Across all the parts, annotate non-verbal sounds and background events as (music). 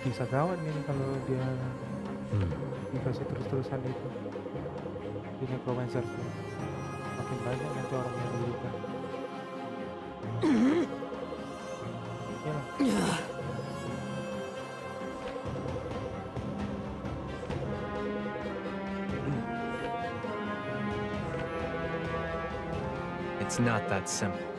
bisa gawat nih kalau dia Hmm. dikasih terus-terusan itu di necromancer tuh makin banyak nanti orang yang dibuka ya It's not that simple.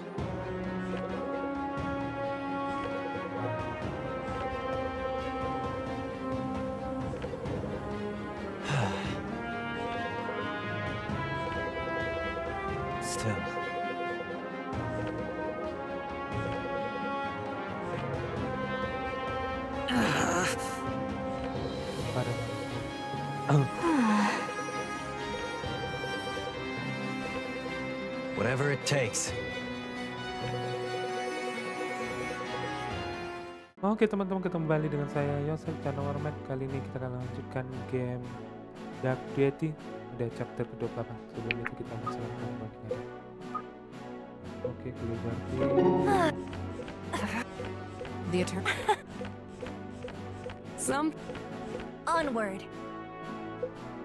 Still. (sighs) pada Whatever it takes. Oke teman-teman kembali dengan saya Yosef channel Warmat Kali ini kita akan lanjutkan game Dark Deity Udah chapter ke-28 Sebelum itu kita masih lakukan bagian Oke kulit ganti The attorney. Some Onward.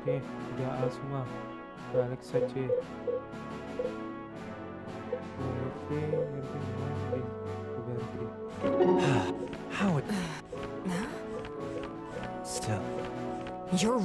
Oke udah A semua Balik saja Oke Ngerti Ngerti Ganti ah, How it. Still. you're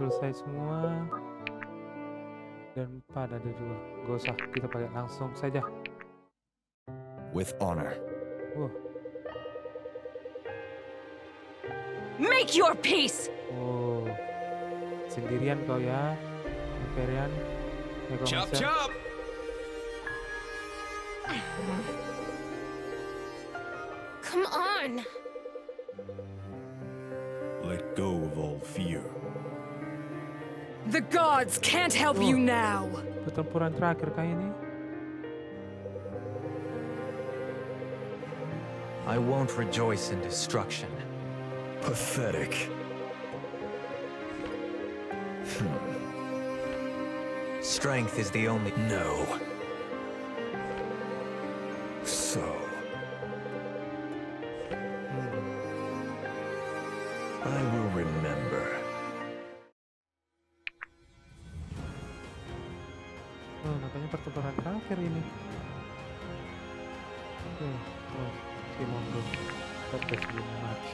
selesai semua. Dan empat ada dua. Gak usah, kita pakai langsung saja. With honor. Wah, Make your peace! oh, sendirian kau ya, Imperian. Chop Necromancer. chop! Come on! Let go of all fear. The gods can't help you now. Pertempuran terakhir kah ini? I won't rejoice in destruction. Pathetic. Strength is the only. No. So, hmm. I will remember. pertempuran terakhir ini oke okay. si mondo terus belum mati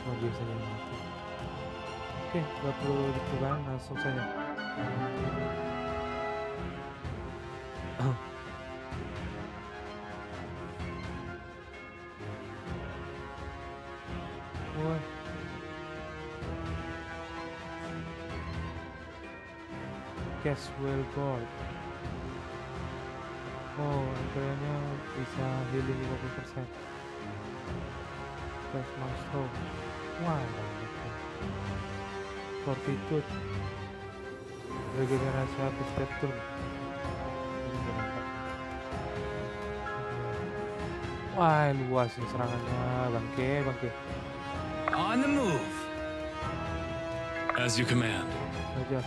semua biasanya mati oke okay, gak perlu dikurang langsung saja Wah. Guess we'll God. Oh, angkanya bisa healing 50%. Fresh Mushroom. Wah. Fortitude. Regenerasi habis setiap turn. Ini. Wah, luas nih serangannya. Bangke, bangke. On the move. As you command. Ajar.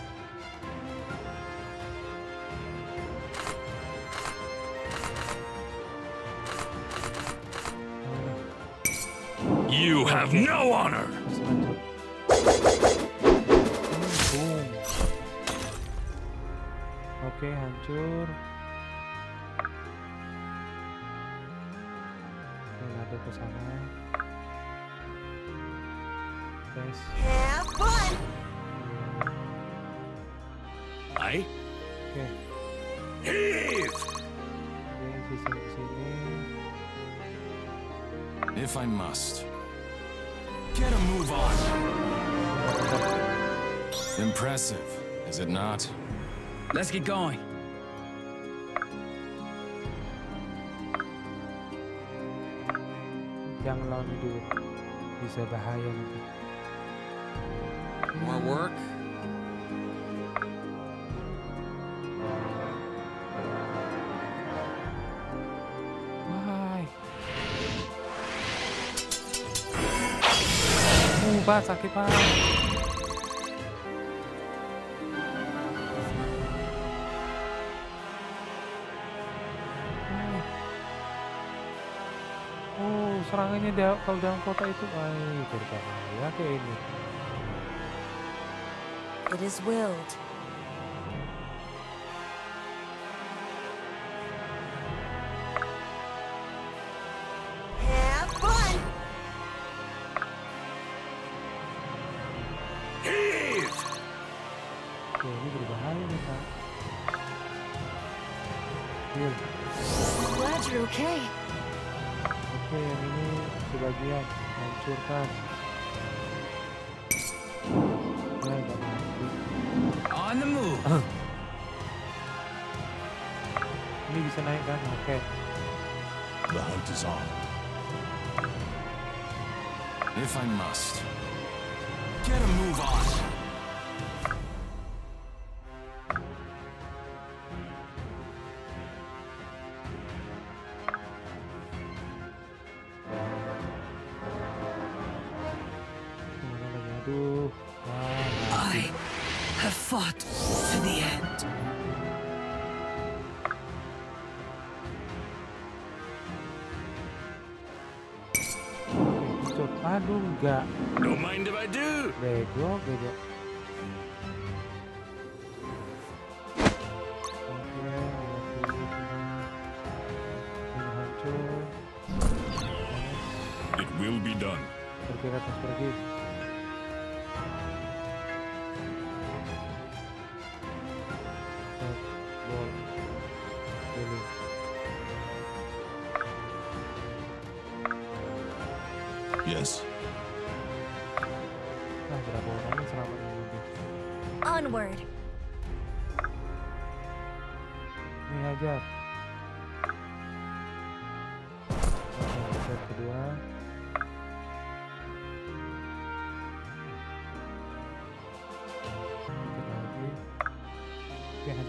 You have no honor. Masih hancur. Boom. Oke, hancur. Oke, ada ke sana. Guys, Have fun! I oke. heave. Oke, sisa di sini. If I must. Get a move on. Impressive, is it not? Let's get going. Jangan lawan ini dulu. Bisa bahaya nanti. More work? Pak sakit pak. Hmm. Oh, serangannya dia kalau dalam kota itu, ay, berbahaya kayak ini. It is willed. Sebagian hancurkan. Nah, nggak. On the move. Ini bisa naik kan? Oke. The hunt is on. If I must. Get a move on. Aduh, enggak. Don't mind if I do. Bego, bego. It will be done. Pergi pergi.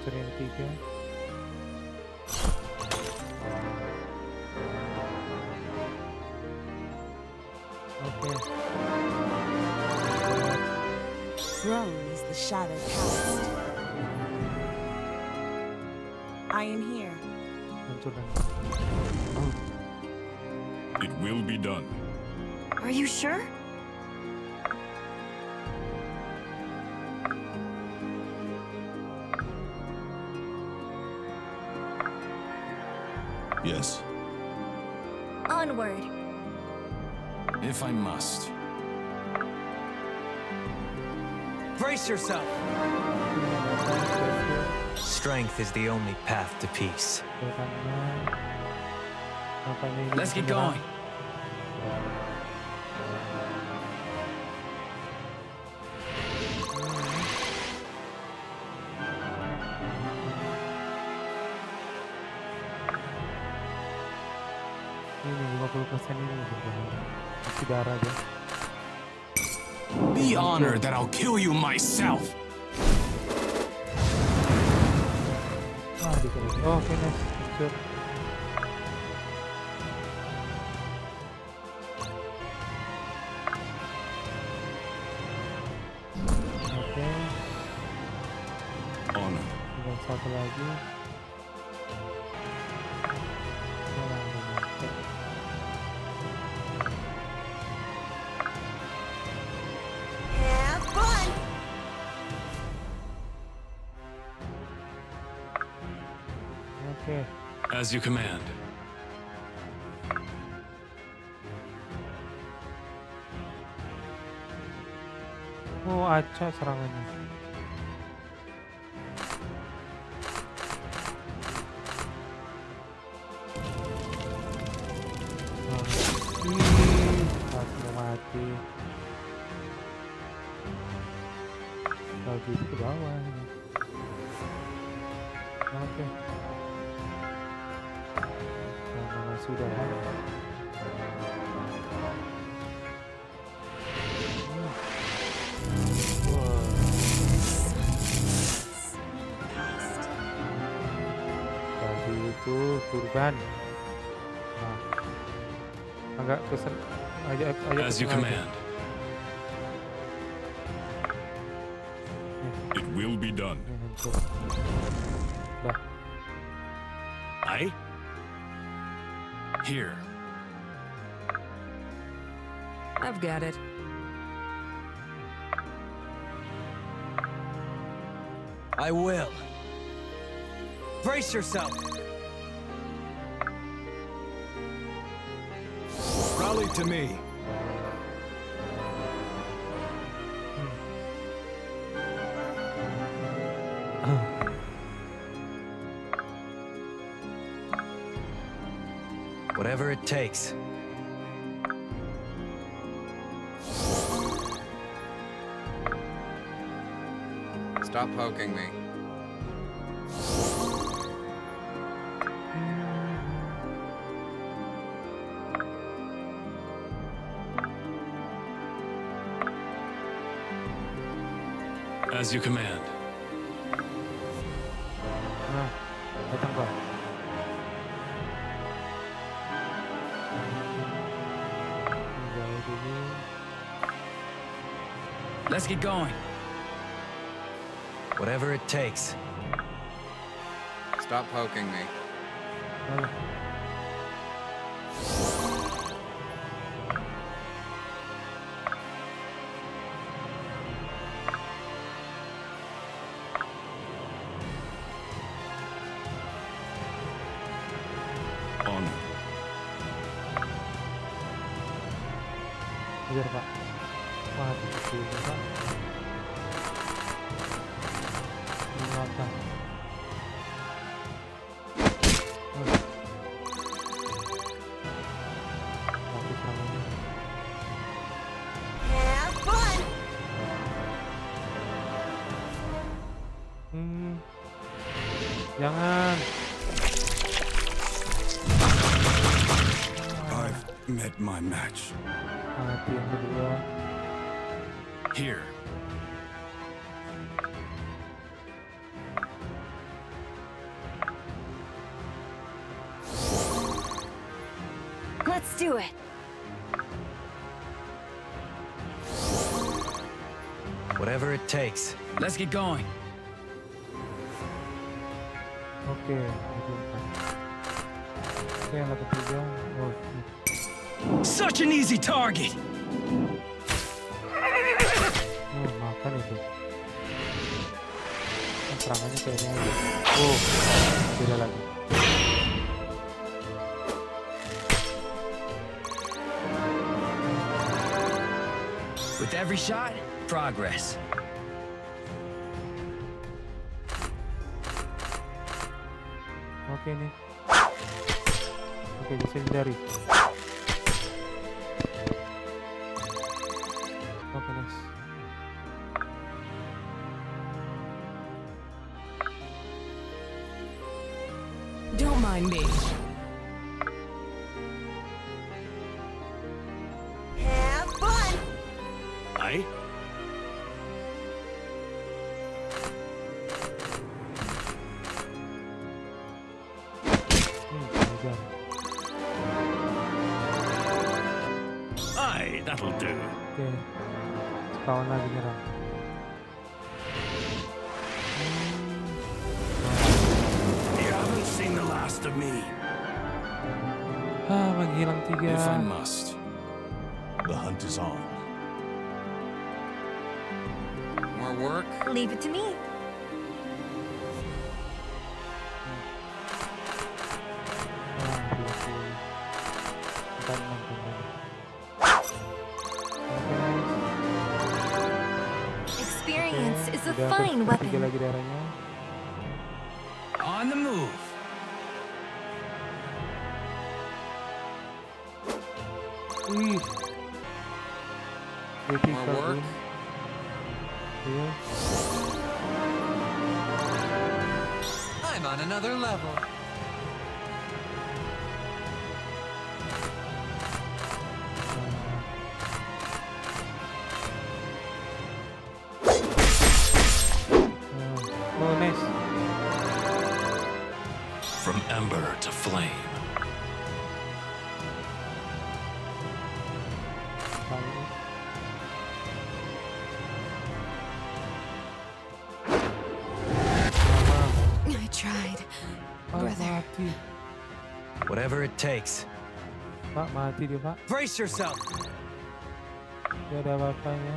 Oke, hancur yang tiga. Oke. Throne is the shadow cast. I am here. It will be done. Are you sure? Yes. Onward. If I must. Brace yourself! Strength is the only path to peace. Let's get going. Tinggal satu lagi. Nah, udah mati. Have fun! Oke, As you command. oh acak serangannya. itu ke bawah gitu. oke okay. nah, sudah itu kurban. Nah, agak kesen. As you command. Hancur. Here. I've got it. I will. Brace yourself. Rally to me. It takes. Stop poking me. As you command. Let's get going. Whatever it takes. Stop poking me. Alah. On. Kejar pak. Wah, di sini pak. Di belakang. Mati serangannya. Have fun! Hmm. Jangan. I've met my match. Mati yang kedua. Here. Let's do it! Whatever it takes. Let's get going. Oke, itu empat. Oke, yang ketiga. Ini. Such an easy target. Makan itu. Oh, serangannya kayaknya aja. Oh, beda lagi. With every shot, progress. Oke nih. Oke, bisa hindari. Ah, menghilang tiga. If I must. The hunt is on. More work? Leave it to me. Dua puluh. Empat, enam puluh. Oke, nice. Experience is a fine weapon. Pak, mati dia, Pak. Brace yourself. Dia ada apa-apanya.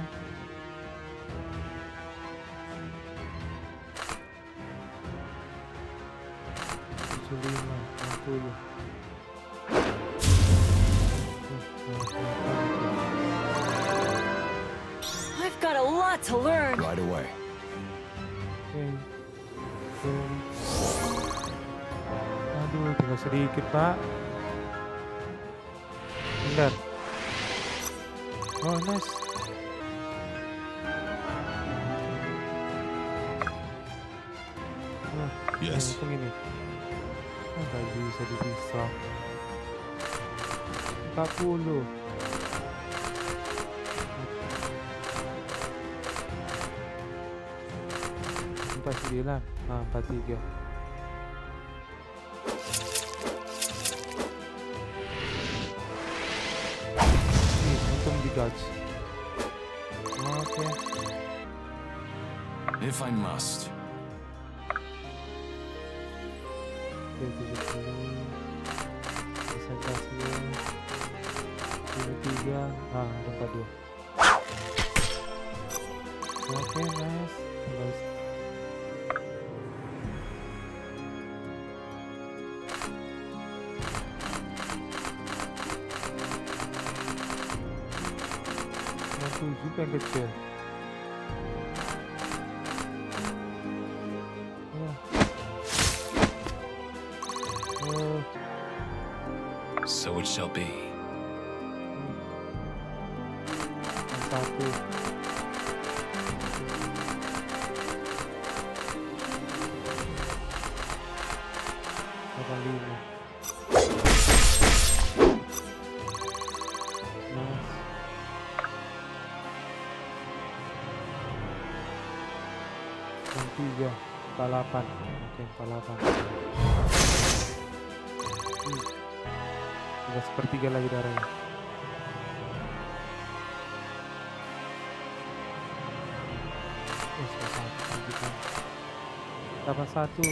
Tujuh lima, enam puluh. I've got a lot to learn. Right away. Aduh, tinggal sedikit, Pak. Bentar. Oh, nice. Nah, Yes. Untung ini. Oh, nggak bisa dipisah. 40. Empat sembilan, ah empat tiga. Untung di dodge. Oke, If I must. So it shall be. tiga, empat delapan. Oke. Hmm. Agak sepertiga lagi darahnya. Dapat satu.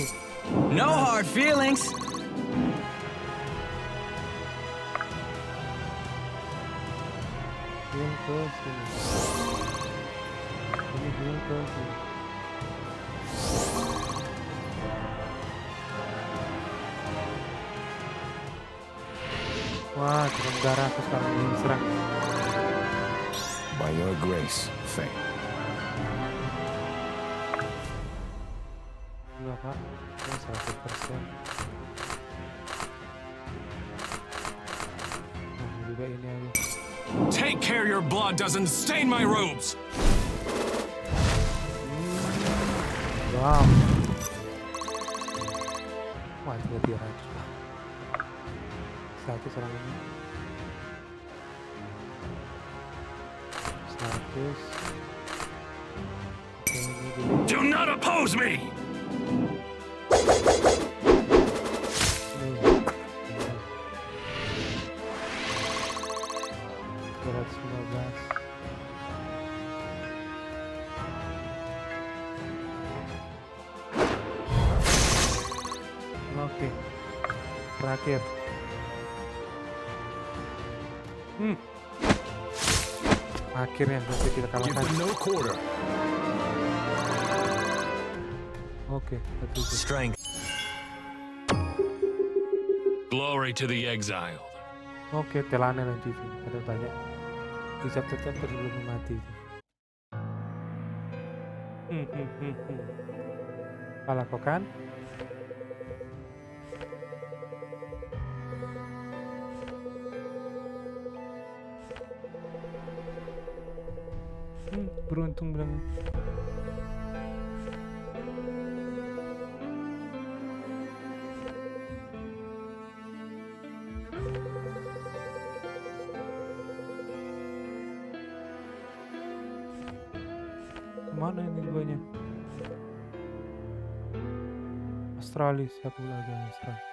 No hard feelings. Game ke sini. Ini game ke sini. Wah, turun darah aku sekarang diserang. By your grace, Faye. Enggak, Pak. Ini 100 persen. Nah, juga ini aja. Take care your blood doesn't stain my robes! Wow. ini Do not oppose me! Akhirnya berhasil kita kalahkan. Oke, satu itu. Strength. Glory to the exiled. Oke, telannya nanti itu. Ada banyak. Dicatatkan sebelum mati. Hmm, hmm, hmm, hmm. Kalah kok kan? beruntung bilang mana ini guanya Australia siapa lagi Australia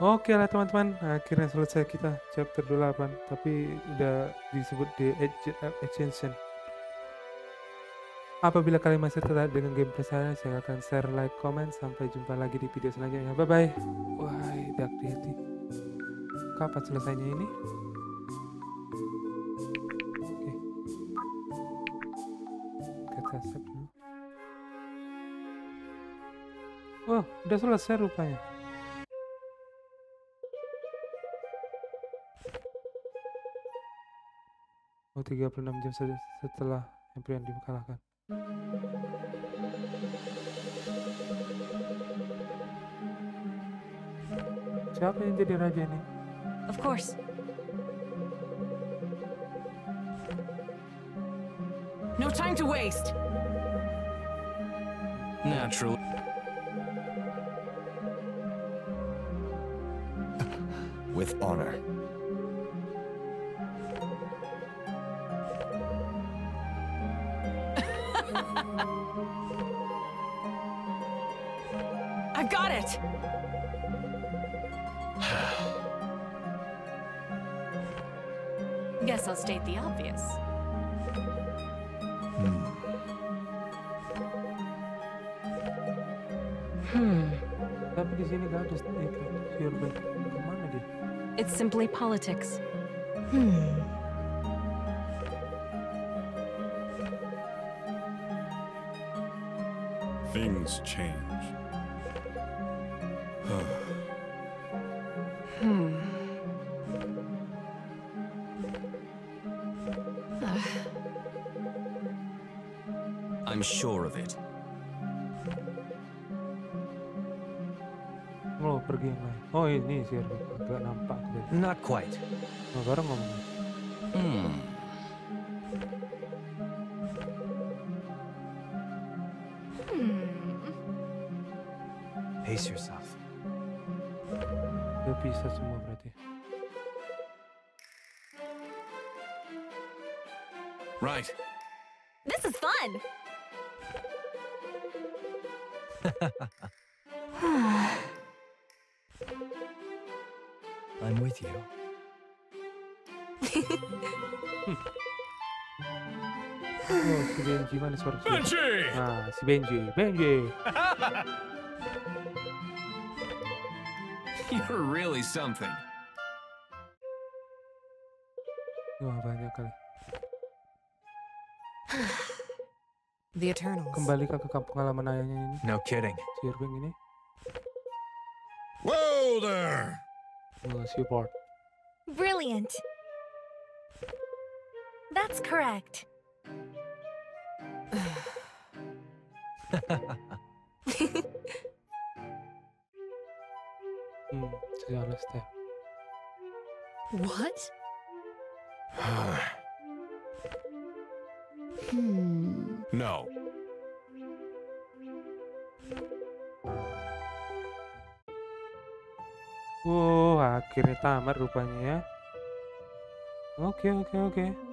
Oke lah teman-teman, akhirnya selesai kita chapter 28 Tapi udah disebut di Ag- Ascension Apabila kalian masih tertarik dengan gameplay saya, saya akan share, like, comment. Sampai jumpa lagi di video selanjutnya. Bye bye. Wah, Dark Deity. Kapan selesainya ini? Oke. Kita save dulu. Wah, udah selesai rupanya. Oh, 36 jam saja setelah Emperor dikalahkan. Siapa yang jadi raja ini? Of course. No time to waste. Naturally. Hmm. Tapi di sini gak ada itu Sirben. Kemana dia? It's simply politics. Things change. Ini Sirben. Gak nampak. Aku Not quite. Nah, bareng ngomongnya. Hmm. Pace yourself. Gak bisa semua berarti. Right. This is fun. (laughs) you. Oh, si Benji mana suara si Benji! Nah, si Benji. Benji. (laughs) You're really something. Wah, banyak kali. The Eternals. Kembali ke kampung halaman ayahnya ini. No kidding. Sirben ini. Whoa there! Oh, support. Brilliant. That's correct. (sighs) (laughs) Hmm, sejarah step. What? (sighs) Hmm. No. Oh, akhirnya tamat rupanya ya. Oke, oke, oke.